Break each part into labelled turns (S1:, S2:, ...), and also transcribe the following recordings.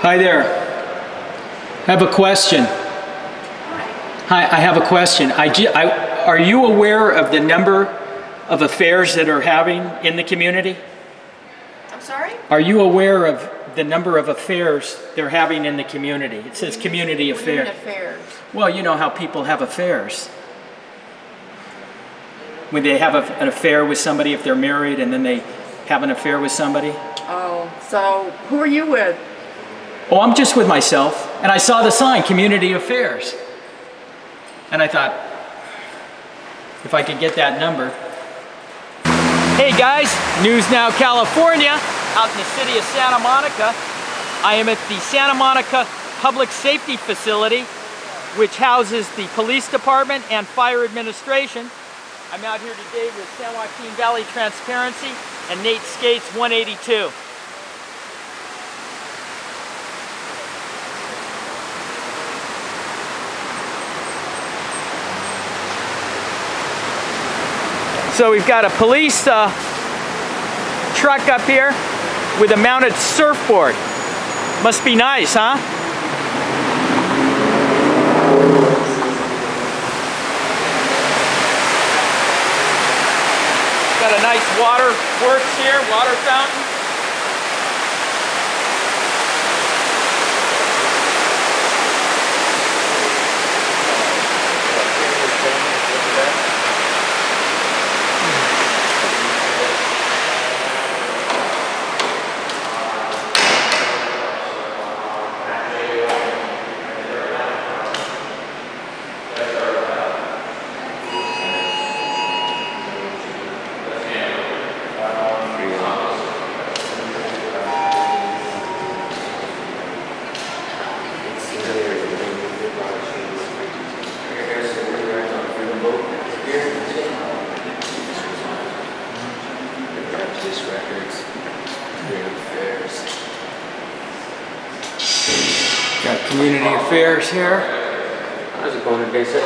S1: Hi there. I have a question. Hi, I have a question. I, I- are you aware of the number of affairs that are having in the community?
S2: I'm sorry?
S1: Are you aware of the number of affairs they're having in the community? It says community
S2: What do you mean
S1: affair.
S2: affairs?
S1: Well, you know how people have affairs. When they have a- an affair with somebody, if they're married, and then they have an affair with somebody.
S2: Oh, so who are you with?
S1: Oh, I'm just with myself, and I saw the sign, Community Affairs. And I thought, if I could get that number. Hey guys, News Now California, out in the city of Santa Monica. I am at the Santa Monica Public Safety Facility, which houses the police department and fire administration. I'm out here today with San Joaquin Valley Transparency and Nate Skates 182. So we've got a police uh, truck up here with a mounted surfboard. Must be nice, huh? Got a nice water works here, water fountain.
S3: Baptist Records, Great Affairs.
S1: Got community affairs here.
S3: How's it going today, sir?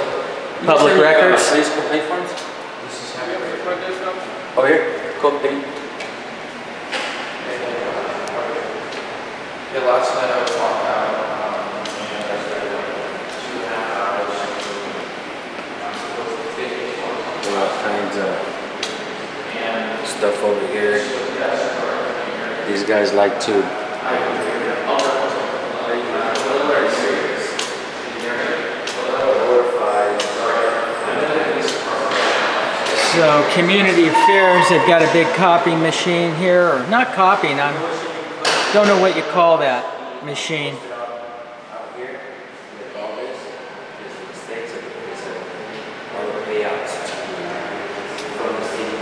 S1: Public
S3: You send me, uh,
S1: records?
S3: Police complaint forms? Oh, here, cool, thank you.
S4: Yeah, last night I was walking out, um, and I was there two and a half hours. To take it for
S3: all kinds of stuff over here. These guys like to.
S1: So community affairs, they've got a big copying machine here, or not copying, I'm, don't know what you call that machine.
S3: Out here, with all this, is the mistakes of the police, all the payouts from the city.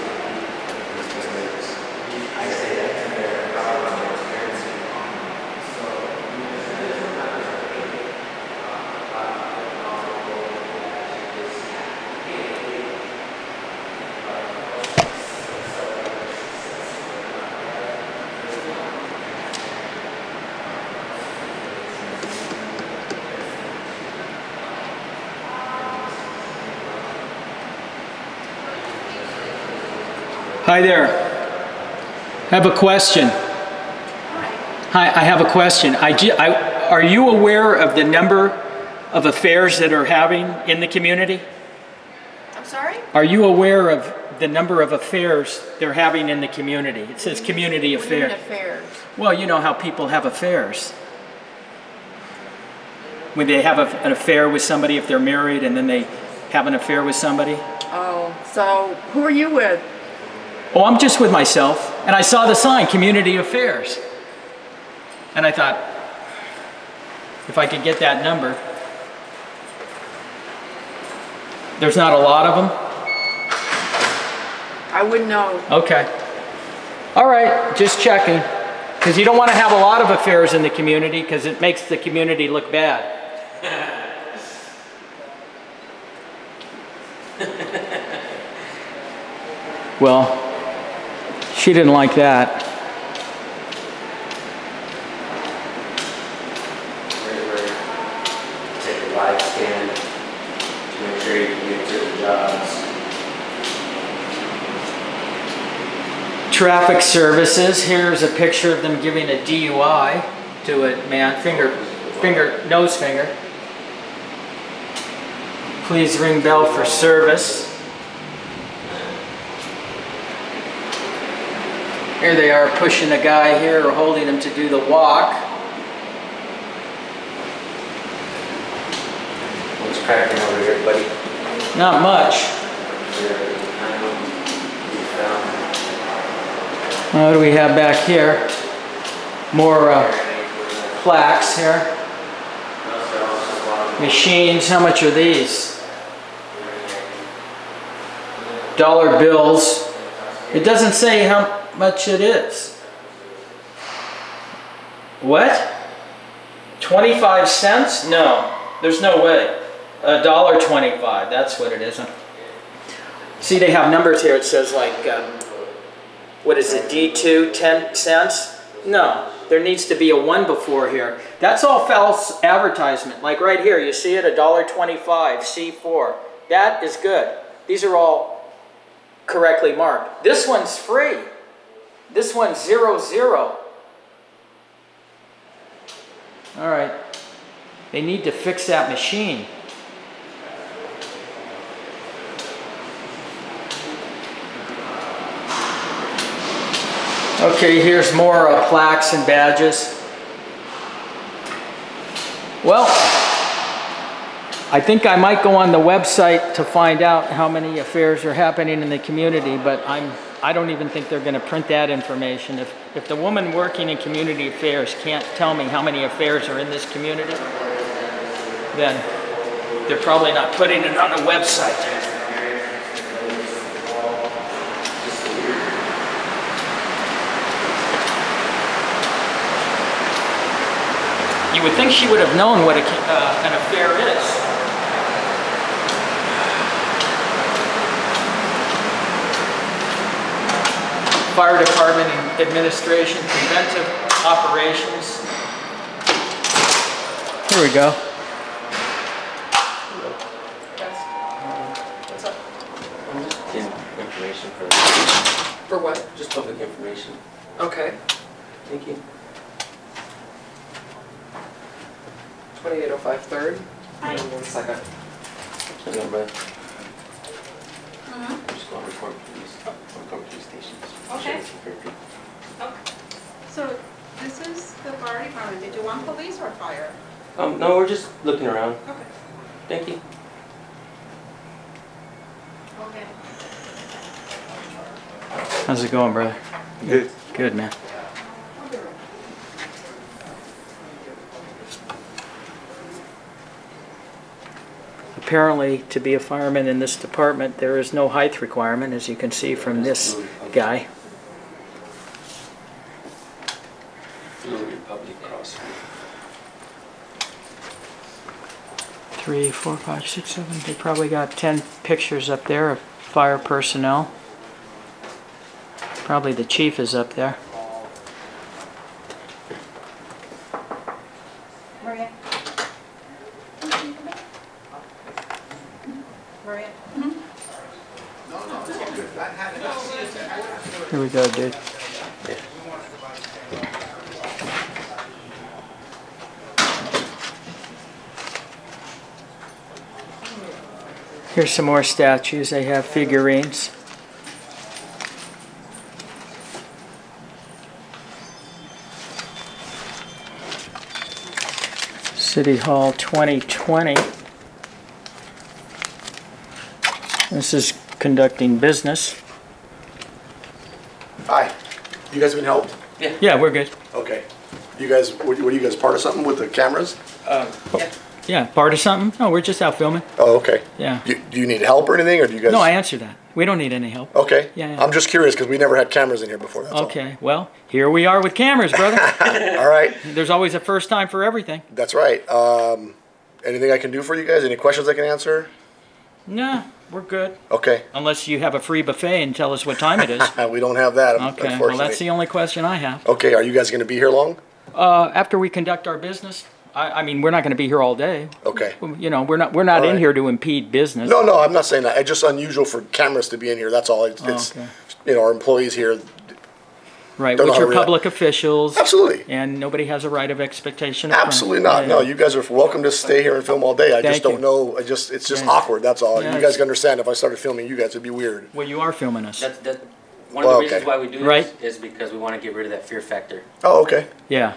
S3: These mistakes. I say that's fair, proud of transparency.
S1: Hi there. I have a question. Hi, I have a question. I, I, are you aware of the number of affairs that are having in the community?
S2: I'm sorry?
S1: Are you aware of the number of affairs they're having in the community? It says community
S2: What do you mean
S1: affairs.
S2: affairs?
S1: Well, you know how people have affairs. When they have a, an affair with somebody, if they're married, and then they have an affair with somebody.
S2: Oh, so who are you with?
S1: Oh, I'm just with myself, and I saw the sign, Community Affairs. And I thought, if I could get that number. There's not a lot of them?
S2: I wouldn't know.
S1: Okay. All right, just checking. Because you don't want to have a lot of affairs in the community because it makes the community look bad. well, she didn't like that. Traffic services, here's a picture of them giving a DUI. to a man. Finger, finger, nose finger. Please ring bell for service. Here they are pushing a guy here or holding him to do the walk.
S3: What's cracking over here, buddy?
S1: Not much. What do we have back here? More uh, plaques here. Machines, how much are these? Dollar bills. It doesn't say how much it is. What? 25 cents? No, there's no way. A dollar 25, that's what it is. See, they have numbers here. It says like, um, what is it, D2, 10 cents? No, there needs to be a one before here. That's all false advertisement. Like right here, you see it, a dollar 25, C4. That is good. These are all correctly marked. This one's free. This one's zero, zero. All right. They need to fix that machine. Okay, here's more uh, plaques and badges. Well, I think I might go on the website to find out how many affairs are happening in the community, but I'm, I don't even think they're gonna print that information. If, if the woman working in community affairs can't tell me how many affairs are in this community, then they're probably not putting it on a website. You would think she would have known what a, uh, an affair is. Fire Department and Administration, Preventive Operations. Here we go.
S3: Information for,
S2: For what?
S3: just public information.
S2: Okay.
S3: Thank you.
S2: 2805 Third.
S3: One second. Hang on, bro. I'm just going to report police, uh, report police stations.
S5: Okay.
S3: Sheriff's and fair people.
S5: Okay. So this is the fire department. Did you want police or fire?
S3: Um, no, we're just looking around.
S5: Okay.
S3: Thank you.
S5: Okay.
S1: How's it going, brother?
S3: Good.
S1: Good, man. Apparently, to be a fireman in this department, there is no height requirement, as you can see from this guy. Three, four, five, six, seven. They probably got 10 pictures up there of fire personnel. Probably the chief is up there.
S5: Maria? Maria?
S1: Here we go, dude. Here's some more statues. They have figurines. City Hall 2020. This is conducting business.
S6: Hi. You guys been helped?
S1: Yeah, Yeah, we're good.
S6: Okay. You guys, what what are you guys, part of something with the cameras?
S1: Um, yeah, part of something? No, we're just out filming.
S6: Oh, okay.
S1: Yeah.
S6: You- Do you need help or anything, or do you guys?
S1: No, I answered that. We don't need any help.
S6: Okay.
S1: Yeah, yeah.
S6: I'm just curious, because we never had cameras in here before, that's all.
S1: Okay, well, here we are with cameras, brother.
S6: All right,
S1: There's always a first time for everything.
S6: that's right. Um, anything I can do for you guys? Any questions I can answer?
S1: No, we're good.
S6: Okay.
S1: Unless you have a free buffet and tell us what time it is.
S6: We don't have that,
S1: Okay, well, that's the only question I have.
S6: Okay, are you guys gonna be here long?
S1: Uh, after we conduct our business, I, I mean, we're not gonna be here all day.
S6: Okay.
S1: You know, we're not, we're not in
S6: Alright.
S1: here to impede business.
S6: No, no, I'm not saying that. It's just unusual for cameras to be in here, that's all. It's, it's,
S1: okay.
S6: you know, our employees here,
S1: Right,
S6: Don't
S1: which
S6: how
S1: are
S6: to react.
S1: public officials.
S6: Absolutely.
S1: And nobody has a right of expectation. of privacy.
S6: Absolutely not.
S1: Yeah,
S6: No, you guys are welcome to stay here and film all day. I just
S1: Thank you.
S6: don't know. I just it's just
S1: Yeah.
S6: awkward. That's all.
S1: Yeah,
S6: you guys can understand if I started filming you guys, it'd be weird.
S1: Well, you are filming us.
S3: That's, that, one of
S6: Well,
S3: the reasons
S6: okay.
S3: why we do
S1: Right.
S3: this is because we want to get rid of that fear factor.
S6: Oh, okay.
S1: Yeah.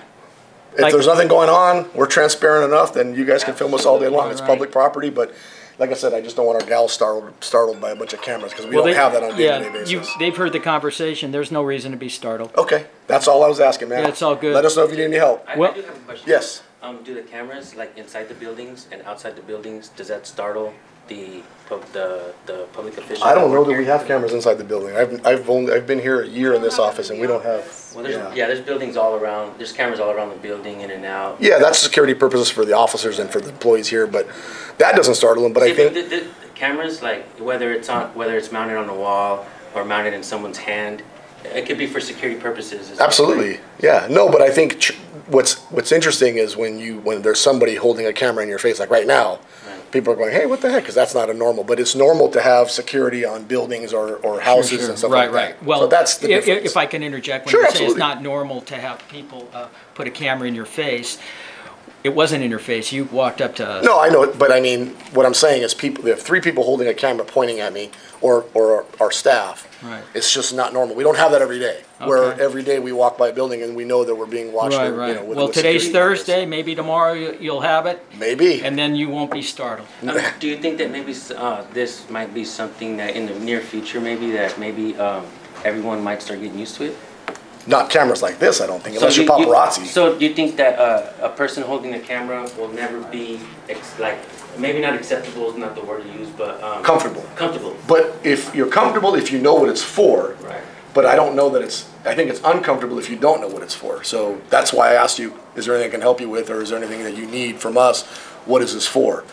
S6: If
S1: Like-
S6: there's nothing going on, we're transparent enough, then you guys can film us all day long. It's
S1: Right.
S6: public property, but like I said, I just don't want our gals startled, startled by a bunch of cameras because we
S1: Well,
S6: don't
S1: they-
S6: have that on a
S1: yeah,
S6: day-to-day
S1: you- They've heard the conversation. There's no reason to be startled.
S6: Okay, that's all I was asking, man.
S1: Yeah, all good.
S6: Let us know if you need any help.
S3: I,
S1: Well-
S3: I do have a question.
S6: Yes.
S3: Um, do the cameras, like inside the buildings and outside the buildings, does that startle the, pub- the, the public officials?
S6: I don't know that we have cameras inside the building. I've, I've only, I've been here a year in this office and we don't have.
S3: Well, there's,
S6: Yeah.
S3: yeah, there's buildings all around, there's cameras all around the building, in and out.
S6: Yeah, that's security purposes for the officers and for the employees here, but that doesn't startle them, but I
S3: See, but
S6: think.
S3: the, the cameras, like whether it's on, whether it's mounted on a wall or mounted in someone's hand, it could be for security purposes.
S6: Absolutely, yeah. No, but I think tr- what's what's interesting is when you when there's somebody holding a camera in your face, like right now. People are going, "Hey, what the heck?" Because that's not a normal. But it's normal to have security on buildings or, or houses
S1: Sure,
S6: and stuff
S1: right,
S6: like
S1: right.
S6: that.
S1: Well,
S6: so that's the
S1: i- i-
S6: difference.
S1: If I can interject, when
S6: Sure,
S1: you say it's not normal to have people uh, put a camera in your face, it wasn't in your face. You walked up to us.
S6: no, I know it, but I mean, what I'm saying is, people. There are three people holding a camera pointing at me, or or our, our staff.
S1: Right.
S6: It's just not normal. We don't have that every day. Where every day we walk by a building and we know that we're being watched.
S1: Right,
S6: or,
S1: right.
S6: You know, with,
S1: well,
S6: with
S1: today's
S6: security cameras.
S1: Thursday. Maybe tomorrow you- you'll have it,
S6: Maybe.
S1: and then you won't be startled.
S3: Um, do you think that maybe uh, this might be something that in the near future, maybe that maybe um, everyone might start getting used to it?
S6: not cameras like this, I don't think, unless
S3: you-
S6: you're
S3: you-
S6: paparazzi.
S3: So do you think that uh, a person holding a camera will never be ex- like maybe not acceptable is not the word to use, but um,
S6: Comfortable.
S3: Comfortable.
S6: But if you're comfortable, if you know what it's for,
S3: Right.
S6: but I don't know that it's, I think it's uncomfortable if you don't know what it's for. So that's why I asked you, is there anything I can help you with, or is there anything that you need from us? What is this for?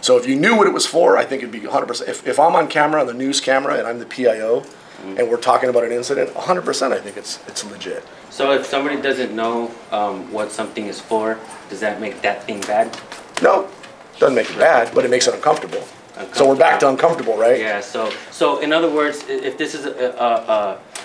S6: So if you knew what it was for, I think it'd be 100%. If, if I'm on camera, on the news camera, and I'm the PIO, and we're talking about an incident, 100% I think it's, it's legit.
S3: So if somebody doesn't know um, what something is for, does that make that thing bad?
S6: No, doesn't make it bad, but it makes it uncomfortable. So we're back to uncomfortable, right?
S3: Yeah. So so in other words, if this is a,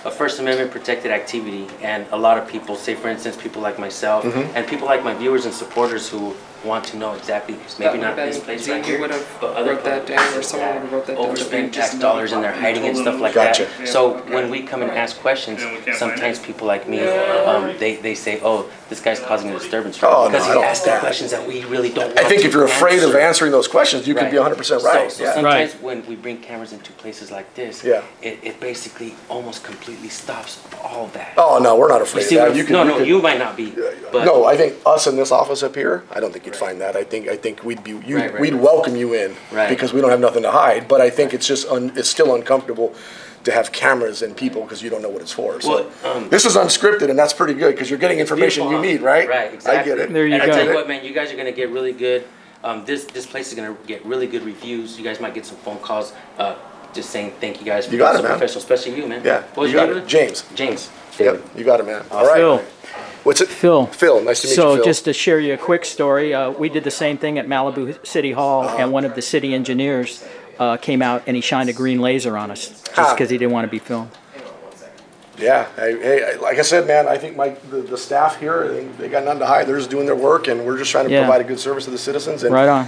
S3: a, a, First Amendment protected activity, and a lot of people, say for instance, people like myself,
S6: Mm-hmm.
S3: and people like my viewers and supporters who want to know exactly, maybe not this place right
S2: you
S3: here,
S2: would've
S3: but other
S2: wrote that
S3: public
S2: down, or
S3: places
S2: someone
S3: that
S2: would've wrote that down.
S3: Overspend tax dollars in their hiding and stuff like
S6: Gotcha.
S3: that. So when we come and ask questions,
S4: And we can't find
S3: sometimes people like me, um, they, they say, oh, this guy's causing a disturbance.
S6: Oh, no,
S3: Because
S6: I
S3: he
S6: don't
S3: asked the
S6: that.
S3: questions that we really don't want
S6: I think
S3: to
S6: if you're afraid of answering those questions, you could be 100% right.
S3: So, so
S6: yeah.
S3: sometimes when we bring cameras into places like this,
S6: Yeah.
S3: it, it basically almost completely stops all that.
S6: Oh, no, we're not
S3: you
S6: afraid
S3: see
S6: of
S3: what
S6: that. You
S3: I'm-
S6: could,
S3: no,
S6: you
S3: no,
S6: could-
S3: you might not be, but
S6: no, I think us in this office up here, I don't think you'd find that. I think I think we'd be you,
S3: Right, right,
S6: we'd
S3: right.
S6: welcome you in
S3: Right.
S6: because we don't have nothing to hide. But I think it's just un, it's still uncomfortable to have cameras and people because you don't know what it's for. So
S3: Well, um,
S6: this is unscripted and that's pretty good because you're getting information you need, right?
S3: Right, exactly.
S6: I get it.
S1: There you
S3: and I tell you what, man, you guys are gonna get really good. Um, this this place is gonna get really good reviews. You guys might get some phone calls, uh, just saying thank you guys for
S6: You got
S3: being
S6: it,
S3: so
S6: man.
S3: professional, especially you, man.
S6: Yeah,
S3: What was
S6: you
S3: your
S6: got
S3: name?
S6: it. James.
S3: James. David.
S6: Yep, you got it, man. All right.
S1: Phil.
S6: What's it?
S1: Phil.
S6: Phil, nice to meet
S1: so
S6: you, So,
S1: just to share you a quick story, uh, we did the same thing at Malibu City Hall,
S6: Uh-huh.
S1: and one of the city engineers uh, came out and he shined a green laser on us just because he didn't want to be filmed.
S6: Yeah, hey, hey, like I said, man, I think my the, the staff here they, they got nothing to hide. They're just doing their work, and we're just trying to
S1: Yeah.
S6: provide a good service to the citizens. And
S1: Right on.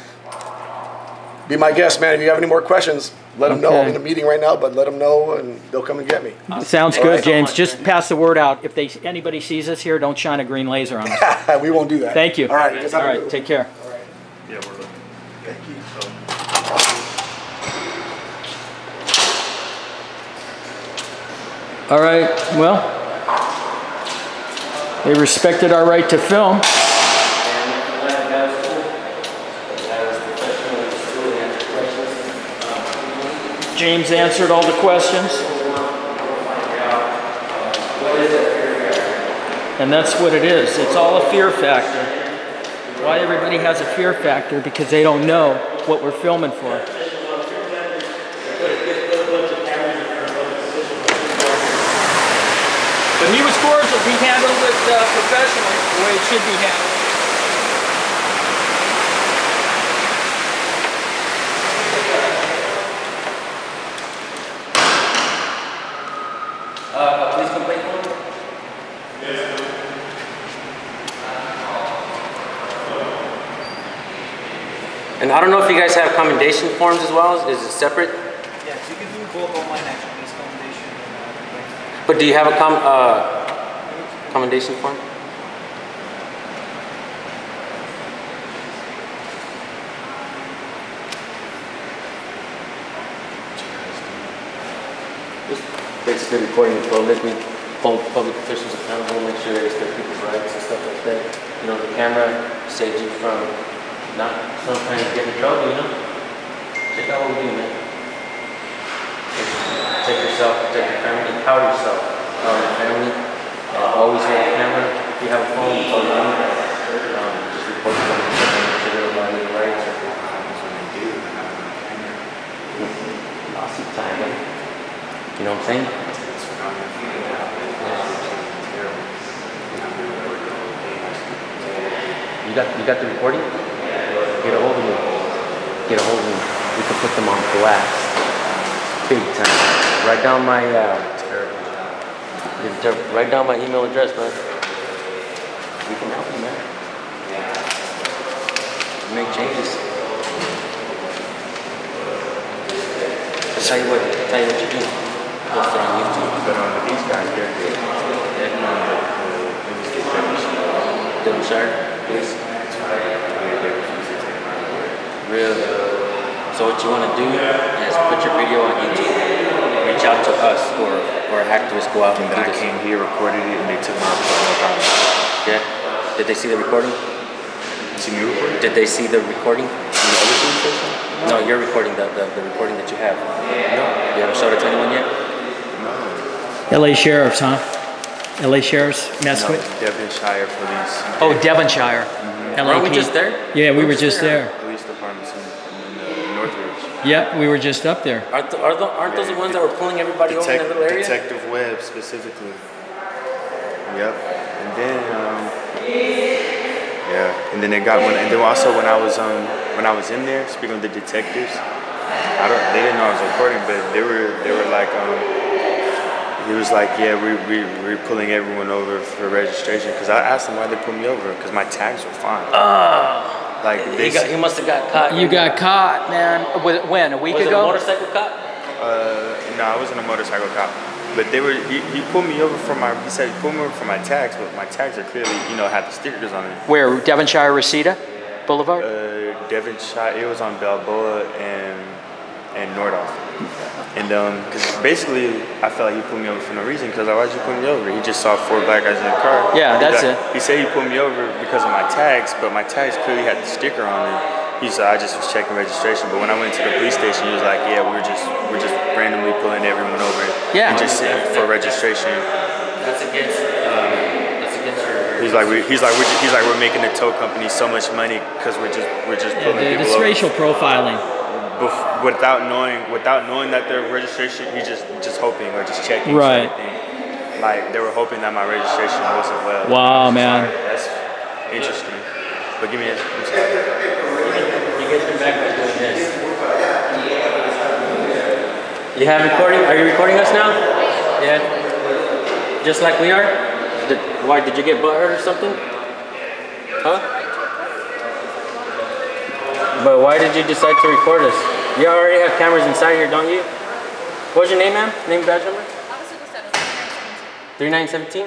S6: be my guest, man. If you have any more questions, let them know. I'm in a meeting right now, but let them know, and they'll come and get me.
S1: Uh, sounds
S6: All
S1: good,
S6: right.
S1: James. Just pass the word out. If they anybody sees us here, don't shine a green laser on us.
S6: we won't do that.
S1: Thank you.
S6: All right. just
S1: All
S6: have a
S1: right.
S6: good-
S1: Take care. All right.
S4: Yeah, we're looking.
S6: Thank you.
S1: All right. Well, they respected our right to film.
S3: And I'm glad that was cool. That was professional, it was cool, they answered questions.
S1: James answered all the questions. And that's what it is. It's all a fear factor. Why everybody has a fear factor? Because they don't know what we're filming for. But he was cordial. He handled it uh, professionally, the way it should be handled.
S3: I don't know if you guys have commendation forms as well. Is it separate?
S1: Yeah, you can do both online actually, this combination and
S3: But do you have a com uh, commendation form? Just basically recording the public, we hold public officials accountable, make sure they respect people's rights and stuff like that. You know, the camera saves you from not sometimes getting in trouble, you know? Check out what we do, man. Protect yourself, protect your family, empower yourself, empower your family. Uh, always hold the camera. If you have a phone, it's all you need. Um, just report to them, make sure they're violating rights. Lawsuit time, man. You know what I'm saying? You got you got the recording? Get a hold of me. Get a hold of me. We can put them on blast. Big time. Write down my uh write down my email address, man. We can help you, man. Make changes. I'll tell you what, tell you what you do. Post it on YouTube.
S4: But um, these guys, they're good. They're um, the, the, the state championship.
S3: Devonshire, please.
S4: Yeah, they refuse to take my word.
S3: Really? Uh, so what you want to do is put your video on YouTube. Reach out to us or or activists go out and
S4: And
S3: do
S4: then I
S3: this.
S4: came here, recorded it, and they took my no problem.
S3: Yeah. Did they see the recording?
S4: See me recording?
S3: Did they see the recording?
S4: The other police station?
S3: No, you're recording the, the, the recording that you have.
S4: No.
S3: You haven't showed it to anyone yet?
S4: No.
S1: LA Sheriff's, huh? LA Sheriff's,
S4: No, Devonshire Police.
S1: Oh, Devonshire. Mm-hmm.
S3: Weren't we
S1: LAP.
S3: just there?
S1: Yeah, we were just there.
S4: Police
S1: Yep, we were just up there.
S3: Aren't, the, are the, aren't those the ones that were pulling everybody over in that little area?
S4: Detective Webb specifically. Yep. And then um, yeah, and then they got one. And then also when I was um when I was in there speaking with the detectives, I don't they didn't know I was recording, but they were they were like um he was like yeah we we we're pulling everyone over for registration because I asked them why they put me over because my tags were fine. Like
S3: He,
S4: they
S3: got, he must have got caught.
S1: You got caught, man. Wh- When? A week
S3: Was it a
S1: ago?
S3: motorcycle cop?
S4: Uh, no, I wasn't a motorcycle cop. But they were, he, he pulled me over for my, he said he pulled me over for my tags, but my tags are clearly, you know, have the stickers on it.
S1: Where? Devonshire Reseda Boulevard?
S4: Uh, Devonshire, it was on Balboa and, and Nordhoff. And, um, cause basically, I felt like he pulled me over for no reason, cause like, why'd you pull me over? He just saw four black guys in the car.
S1: Yeah,
S4: He
S1: that's
S4: got-
S1: it.
S4: He said he pulled me over because of my tags, but my tags clearly had the sticker on it. He said I just was checking registration, but when I went to the police station, he was like, "Yeah, we're just we're just randomly pulling everyone over
S1: Yeah.
S4: and just for registration."
S3: That's against. Um, that's against.
S4: He's like, we, he's like, we're, ju- he's like, we're making the tow company so much money because we're just we're just
S1: Yeah,
S4: pulling
S1: dude,
S4: people
S1: it's
S4: over
S1: racial profiling.
S4: Bef- without knowing without knowing that their registration. He's just just hoping or just checking.
S1: Right.
S4: Sort. Like they were hoping that my registration wasn't well.
S1: Wow, man.
S4: That's interesting. But give me a. I'm sorry.
S3: You get them back by doing this. You have recording? Are you recording us now? Yeah. Just like we are? Did, why, did you get butthurt or something? Huh? But why did you decide to record us? You already have cameras inside here, don't you? What's your name, ma'am? Name, badge number? 3917?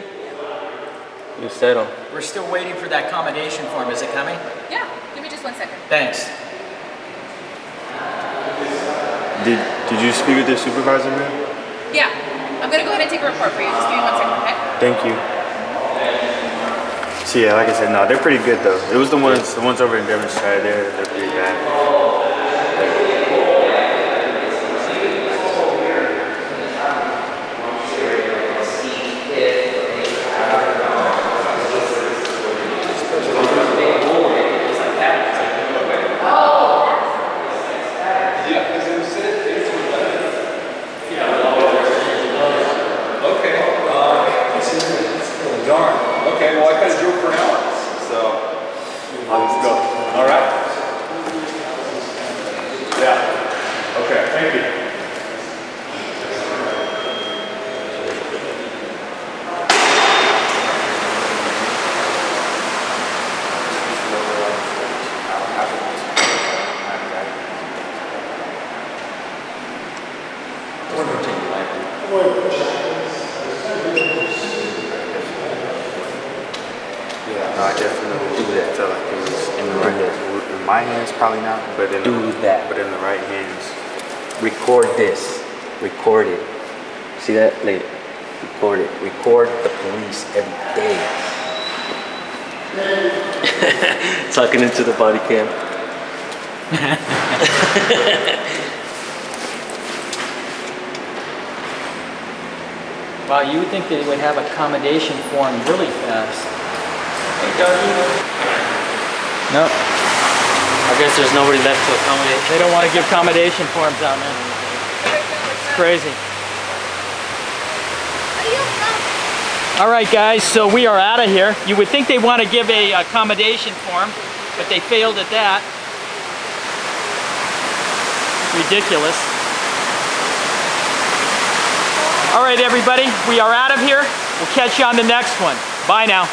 S3: You settle.
S1: We're still waiting for that accommodation form. Is it coming?
S5: Yeah, give me just one second.
S1: Thanks.
S4: Did Did you speak with the supervisor, man?
S5: Yeah, I'm gonna go ahead and take a report for you. Just give me one second, okay?
S4: Thank you. So yeah, like I said, no, they're pretty good though. It was the ones, the ones over in Devonshire. They're they're pretty bad.
S7: Darn. Okay, well, I kind of drove for an hour, so let's go. All right.
S3: Yeah.
S4: No, I definitely
S3: Do that.
S4: felt like it was in the right hands. In my hands, probably not, but in
S3: Do
S4: the,
S3: that.
S4: But in the right hands.
S3: Record this. Record it. See that? Later. Record it. Record the police every day. Talking into the body cam.
S1: Wow, you would think they would have accommodation form really fast. Hey, Dougie. No,
S3: I guess there's nobody left to accommodate.
S1: they don't want to give accommodation forms out, man. Crazy. All right, guys, so we are out of here. You would think they want to give a accommodation form, but they failed at that. Ridiculous. All right, everybody, we are out of here. We'll catch you on the next one. Bye now.